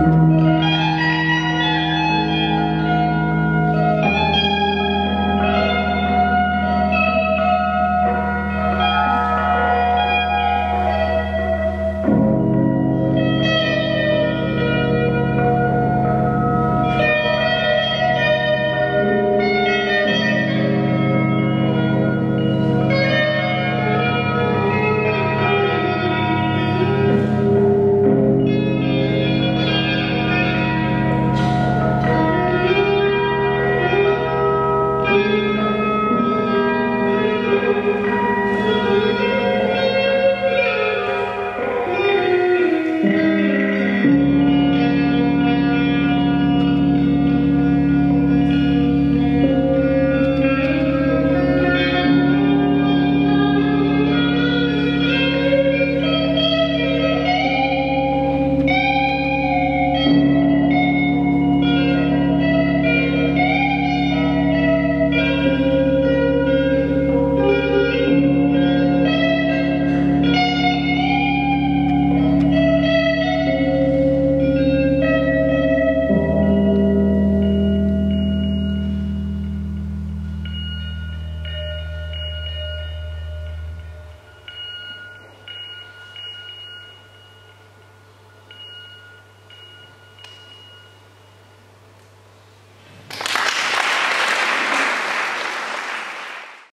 Música